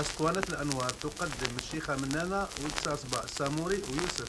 أسطوانة الأنوار تقدم الشيخة منانا وتصاصبة ساموري ويوسف